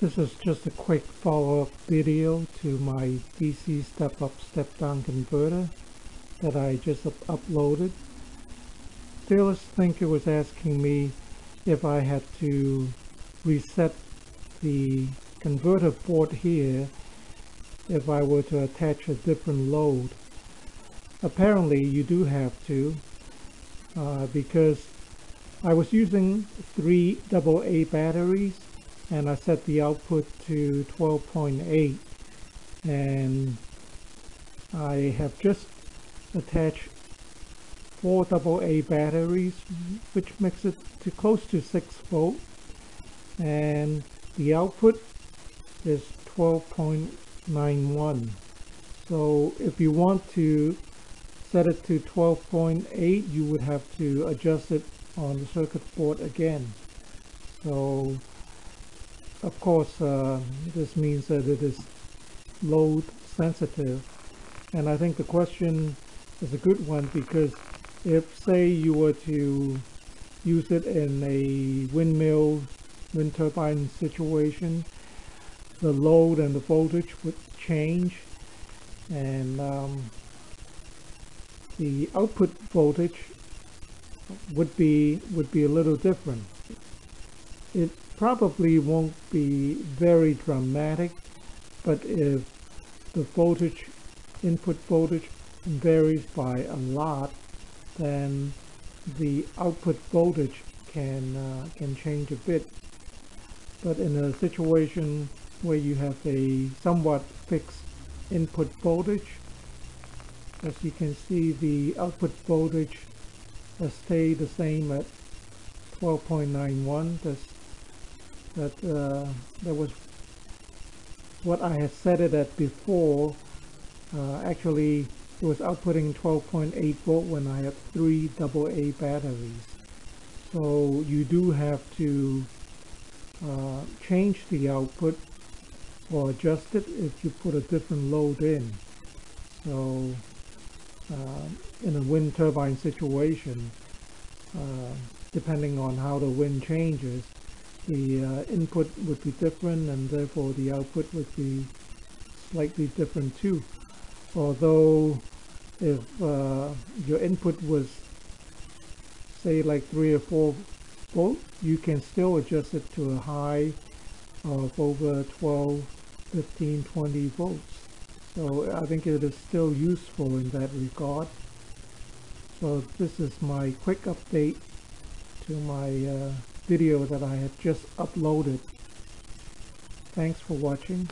This is just a quick follow-up video to my DC step-up step-down converter that I just up uploaded. Fearless Thinker was asking me if I had to reset the converter port here if I were to attach a different load. Apparently you do have to uh, because I was using three AA batteries and I set the output to 12.8 and I have just attached four AA batteries which makes it to close to 6 volt. And the output is 12.91 so if you want to set it to 12.8 you would have to adjust it on the circuit board again. So of course, uh, this means that it is load sensitive. And I think the question is a good one because if, say, you were to use it in a windmill, wind turbine situation, the load and the voltage would change and um, the output voltage would be would be a little different. It probably won't be very dramatic, but if the voltage, input voltage varies by a lot, then the output voltage can, uh, can change a bit. But in a situation where you have a somewhat fixed input voltage, as you can see the output voltage has stayed the same at 12.91. That's that uh, that was what I had set it at before. Uh, actually it was outputting 12.8 volt when I had three AA batteries. So you do have to uh, change the output or adjust it if you put a different load in. So uh, in a wind turbine situation uh, depending on how the wind changes the uh, input would be different and therefore the output would be slightly different too. Although if uh, your input was say like 3 or 4 volt, you can still adjust it to a high of over 12, 15, 20 volts. So I think it is still useful in that regard. So this is my quick update to my uh, video that I have just uploaded. Thanks for watching.